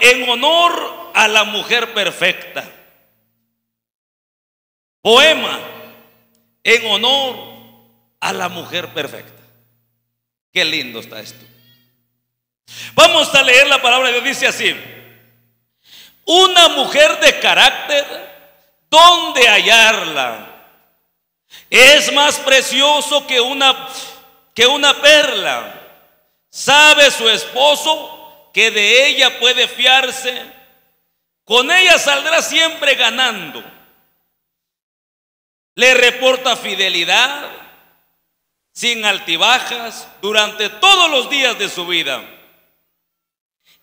En honor a la mujer perfecta. Poema en honor a la mujer perfecta. Qué lindo está esto. Vamos a leer la palabra de Dios. Dice así. Una mujer de carácter, ¿dónde hallarla? Es más precioso que una, que una perla. ¿Sabe su esposo que de ella puede fiarse? Con ella saldrá siempre ganando. Le reporta fidelidad, sin altibajas, durante todos los días de su vida.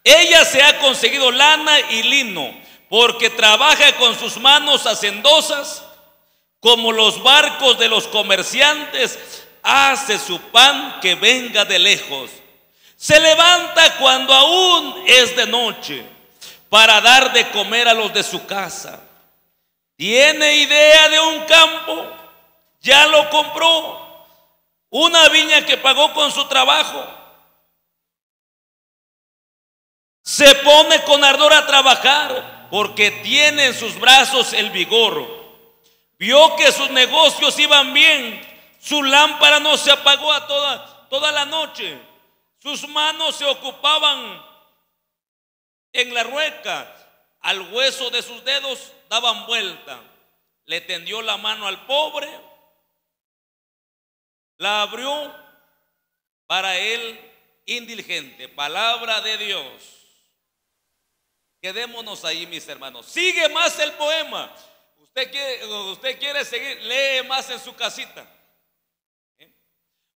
Ella se ha conseguido lana y lino, porque trabaja con sus manos hacendosas, como los barcos de los comerciantes, hace su pan que venga de lejos. Se levanta cuando aún es de noche para dar de comer a los de su casa. Tiene idea de un campo, ya lo compró. Una viña que pagó con su trabajo. Se pone con ardor a trabajar porque tiene en sus brazos el vigor. Vio que sus negocios iban bien. Su lámpara no se apagó a toda, toda la noche. Sus manos se ocupaban en la rueca. Al hueso de sus dedos daban vuelta. Le tendió la mano al pobre. La abrió para él indulgente. Palabra de Dios. Quedémonos ahí, mis hermanos. Sigue más el poema. Usted quiere, usted quiere seguir, lee más en su casita.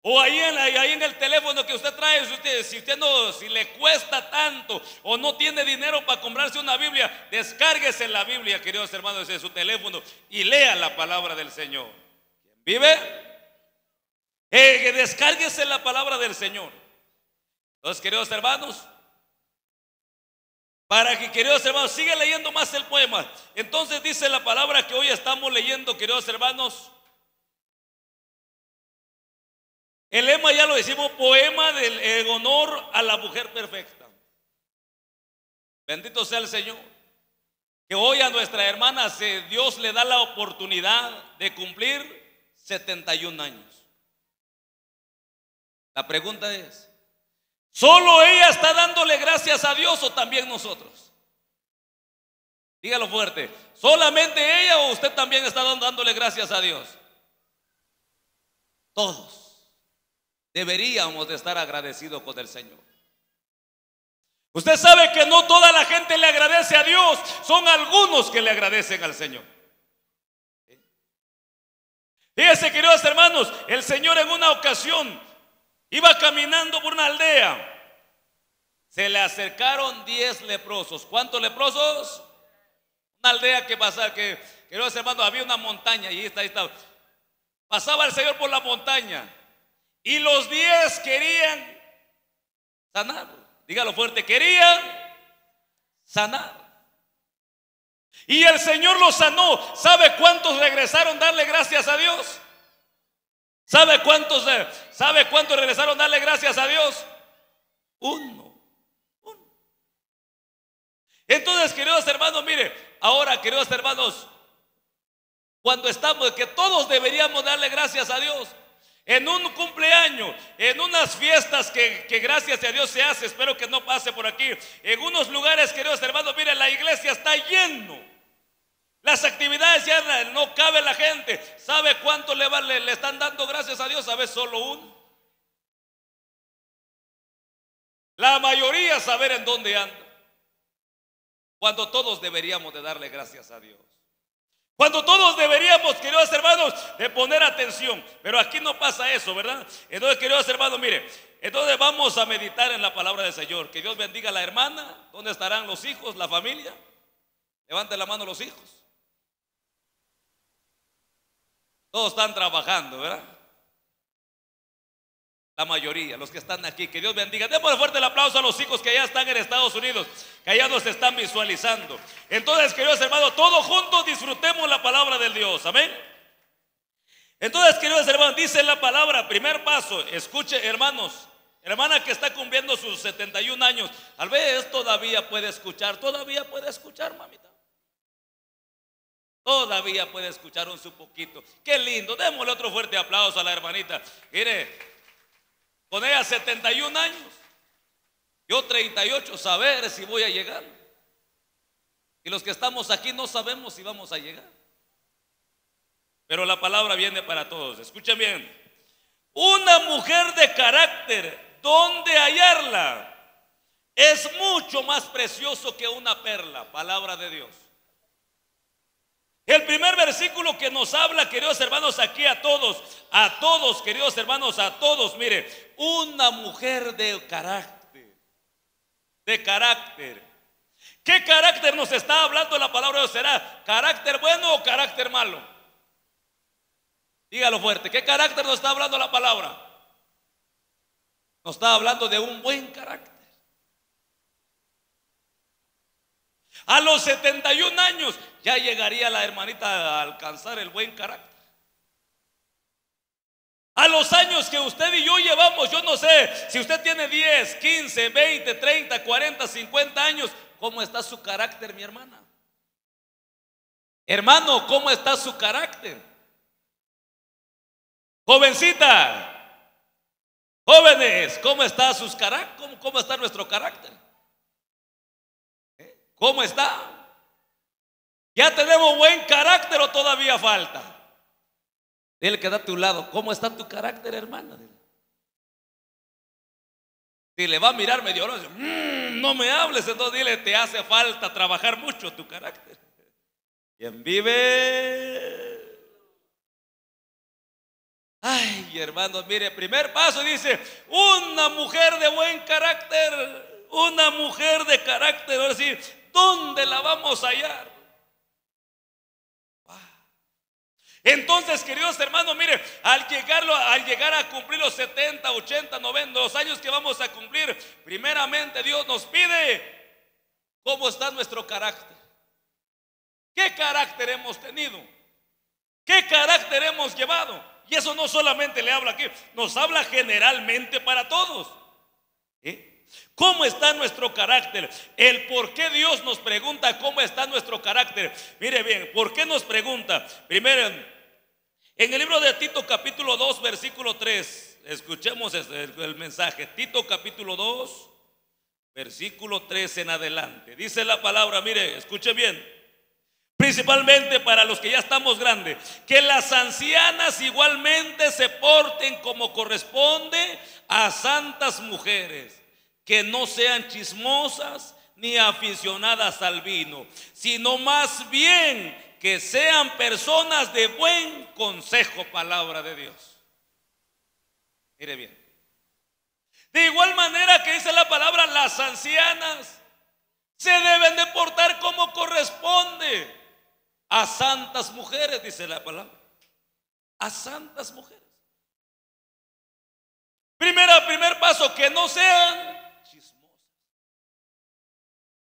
O ahí en, ahí en el teléfono que usted trae, si usted, no, si le cuesta tanto o no tiene dinero para comprarse una Biblia, descárguese la Biblia, queridos hermanos, en su teléfono y lea la palabra del Señor. ¿Vive? Eh, descárguese la palabra del Señor. Entonces, queridos hermanos, para que, queridos hermanos, sigue leyendo más el poema. Entonces dice la palabra que hoy estamos leyendo, queridos hermanos. El lema ya lo decimos, poema del honor a la mujer perfecta. Bendito sea el Señor. Que hoy a nuestra hermana Dios le da la oportunidad de cumplir 71 años. La pregunta es, ¿Solo ella está dándole gracias a Dios o también nosotros? Dígalo fuerte. ¿Solamente ella o usted también está dándole gracias a Dios? Todos deberíamos de estar agradecidos con el Señor. Usted sabe que no toda la gente le agradece a Dios, son algunos que le agradecen al Señor. Fíjese, queridos hermanos, el Señor en una ocasión Iba caminando por una aldea. Se le acercaron diez leprosos. ¿Cuántos leprosos? Una aldea que pasaba, que, queridos hermanos, había una montaña y está, ahí está. Pasaba el Señor por la montaña. Y los diez querían sanar. Dígalo fuerte, querían sanar. Y el Señor los sanó. ¿Sabe cuántos regresaron darle gracias a Dios? ¿Sabe cuántos, sabe cuántos regresaron darle gracias a Dios? Uno. Uno. Entonces, queridos hermanos, mire, ahora, queridos hermanos, cuando estamos, que todos deberíamos darle gracias a Dios. En un cumpleaños, en unas fiestas que, gracias a Dios se hace, espero que no pase por aquí. En unos lugares, queridos hermanos, mire, la iglesia está lleno. Las actividades ya no cabe la gente. ¿Sabe cuánto le, le, están dando gracias a Dios? ¿Sabe solo uno? La mayoría saber en dónde anda. Cuando todos deberíamos de darle gracias a Dios. Cuando todos deberíamos, queridos hermanos, de poner atención. Pero aquí no pasa eso, ¿verdad? Entonces, queridos hermanos, mire, entonces vamos a meditar en la palabra del Señor. Que Dios bendiga a la hermana. ¿Dónde estarán los hijos, la familia? Levante la mano los hijos. Todos están trabajando, ¿verdad? La mayoría, los que están aquí, que Dios bendiga. Demos fuerte el aplauso a los hijos que ya están en Estados Unidos, que allá nos están visualizando. Entonces, queridos hermanos, todos juntos disfrutemos la palabra del Dios. Amén. Entonces, queridos hermanos, dice la palabra, primer paso, escuche, hermanos, Hermana que está cumpliendo sus 71 años, tal vez todavía puede escuchar, todavía puede escuchar, mamita. Todavía puede escuchar un su poquito. Qué lindo. Démosle otro fuerte aplauso a la hermanita. Mire, con ella 71 años, yo 38, saber si voy a llegar. Y los que estamos aquí no sabemos si vamos a llegar. Pero la palabra viene para todos. Escuchen bien. Una mujer de carácter ¿Dónde hallarla? Es mucho más precioso que una perla, palabra de Dios. El primer versículo que nos habla, queridos hermanos, aquí a todos, a todos, queridos hermanos, a todos, mire, una mujer de carácter, de carácter. ¿Qué carácter nos está hablando la palabra de Dios? ¿Será carácter bueno o carácter malo? Dígalo fuerte, ¿qué carácter nos está hablando la palabra? Nos está hablando de un buen carácter. A los 71 años ya llegaría la hermanita a alcanzar el buen carácter. A los años que usted y yo llevamos, yo no sé si usted tiene 10, 15, 20, 30, 40, 50 años, ¿cómo está su carácter, mi hermana? Hermano, ¿cómo está su carácter? Jovencita, Jóvenes, ¿cómo está sus carácter? ¿Cómo, está nuestro carácter? ¿Cómo está? ¿Ya tenemos buen carácter o todavía falta? Dile que da a tu lado, ¿cómo está tu carácter, hermana? Si le va a mirar medio hora, mm, no me hables, entonces dile, te hace falta trabajar mucho tu carácter. Quien vive Ay, hermanos, mire, primer paso dice, una mujer de buen carácter, una mujer de carácter, ahora sí, ¿dónde la vamos a hallar? Entonces, queridos hermanos, mire, al, al llegar a cumplir los 70, 80, 90, los años que vamos a cumplir, primeramente Dios nos pide cómo está nuestro carácter. ¿Qué carácter hemos tenido? ¿Qué carácter hemos llevado? Y eso no solamente le habla aquí, nos habla generalmente para todos. ¿Eh? ¿Cómo está nuestro carácter? El por qué Dios nos pregunta cómo está nuestro carácter. Mire bien, ¿por qué nos pregunta? Primero, en el libro de Tito capítulo 2, versículo 3, escuchemos el mensaje. Tito capítulo 2, versículo 3 en adelante. Dice la palabra, mire, escuche bien principalmente para los que ya estamos grandes, que las ancianas igualmente se porten como corresponde a santas mujeres, que no sean chismosas ni aficionadas al vino, sino más bien que sean personas de buen consejo, palabra de Dios. Mire bien. De igual manera que dice la palabra, las ancianas se deben de portar como corresponde a santas mujeres, dice la palabra. A santas mujeres. Primera, primer paso, que no sean chismosas.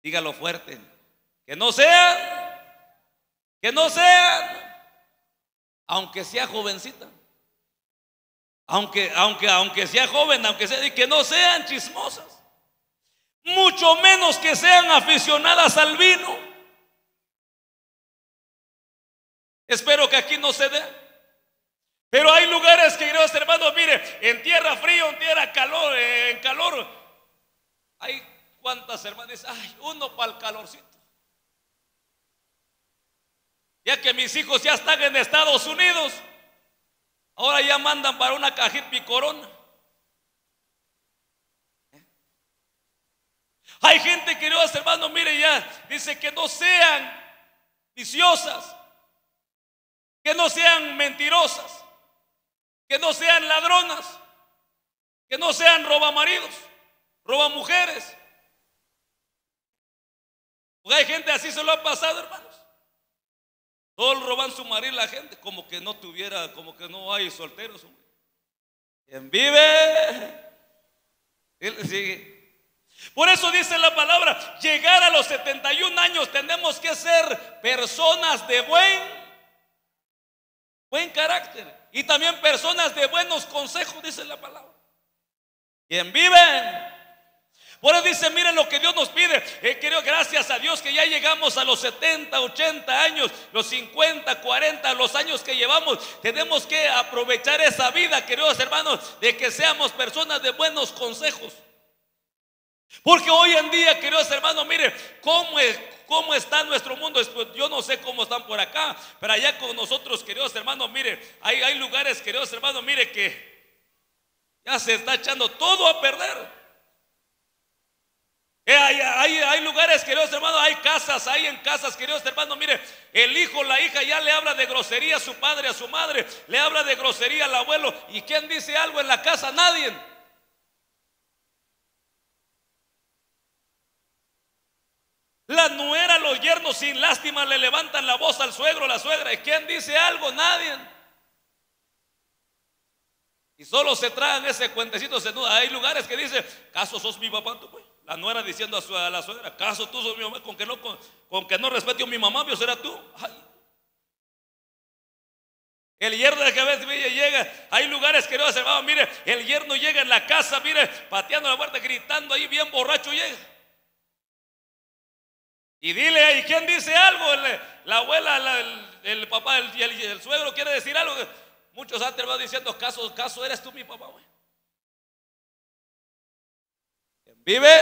Dígalo fuerte. Que no sean, que no sean, aunque sea jovencita. Aunque, aunque, aunque sea joven, aunque sea, que no sean chismosas. Mucho menos que sean aficionadas al vino. Espero que aquí no se dé. Pero hay lugares, queridos hermanos, mire, en tierra frío, en tierra calor, en calor, cuántas hermanas, ay, uno para el calorcito. Ya que mis hijos ya están en Estados Unidos, ahora ya mandan para una cajita picorona. Hay gente, queridos hermanos, mire ya, dice que no sean viciosas, que no sean mentirosas, que no sean ladronas, que no sean robamaridos, robamujeres. Porque hay gente así se lo ha pasado, hermanos. Todos roban su marido la gente, como que no tuviera, como que no hay solteros. Quien vive, él sigue. Por eso dice la palabra, llegar a los 71 años tenemos que ser personas de buen buen carácter y también personas de buenos consejos, dice la palabra. ¿Quién vive? Por eso dice, miren lo que Dios nos pide. Eh, gracias a Dios que ya llegamos a los 70, 80 años, los 50, 40, los años que llevamos. Tenemos que aprovechar esa vida, queridos hermanos, de que seamos personas de buenos consejos. Porque hoy en día, queridos hermanos, mire cómo, cómo está nuestro mundo. Yo no sé cómo están por acá, pero allá con nosotros, queridos hermanos, mire, hay, hay lugares, queridos hermanos, mire que ya se está echando todo a perder. Eh, hay, lugares, queridos hermanos, hay casas, hay en casas, queridos hermanos, mire, el hijo, la hija ya le habla de grosería a su padre, a su madre, le habla de grosería al abuelo. ¿Y quién dice algo en la casa? Nadie. La nuera, los yernos sin lástima le levantan la voz al suegro, la suegra. ¿Y quién dice algo? Nadie. Y solo se traen ese cuentecito. Hay lugares que dice, ¿caso sos mi papá? Pues? La nuera diciendo a, la suegra, ¿acaso tú sos mi mamá? Con que no, con, que no respete a mi mamá, Dios será tú. El yerno de cabeza llega, hay lugares que no va, mire, el yerno llega en la casa, mire, pateando la puerta, gritando ahí, bien borracho llega. Y dile, ¿y quién dice algo? la abuela, el, papá, el, el, suegro quiere decir algo. Muchos antes van diciendo, caso, caso eres tú mi papá, güey. ¿Vive?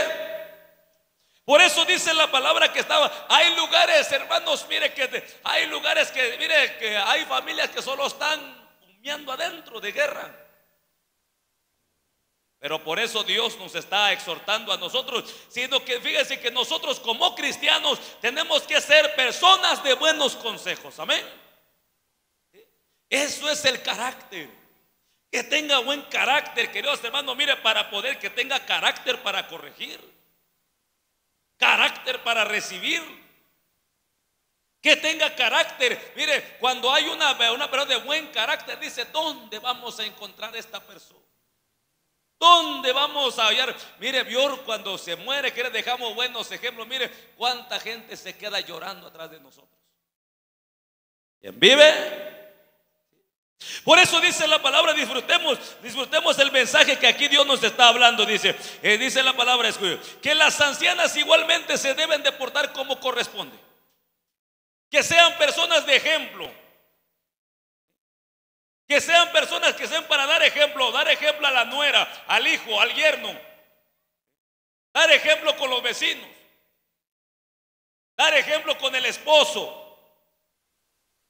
Por eso dice la palabra que estaba. Hay lugares, hermanos, mire que hay lugares que, mire que hay familias que solo están humeando adentro de guerra. Pero por eso Dios nos está exhortando a nosotros, sino que fíjese que nosotros como cristianos tenemos que ser personas de buenos consejos. Amén. Eso es el carácter. Que tenga buen carácter, queridos hermanos, mire, para poder que tenga carácter para corregir, carácter para recibir, que tenga carácter. Mire, cuando hay una, una persona de buen carácter, dice, ¿dónde vamos a encontrar esta persona? ¿Dónde vamos a hallar? Mire, Bior cuando se muere, que le dejamos buenos ejemplos. Mire, cuánta gente se queda llorando atrás de nosotros. ¿Quién vive? Por eso dice la palabra, disfrutemos, disfrutemos el mensaje que aquí Dios nos está hablando. Dice, eh, dice la palabra, que las ancianas igualmente se deben de portar como corresponde. Que sean personas de ejemplo. Que sean personas que sean para dar ejemplo, dar ejemplo a la nuera, al hijo, al yerno. Dar ejemplo con los vecinos. Dar ejemplo con el esposo.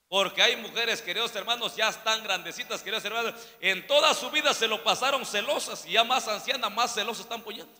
Porque hay mujeres, queridos hermanos, ya están grandecitas, queridos hermanos, en toda su vida se lo pasaron celosas y ya más ancianas, más celosas están poniendo.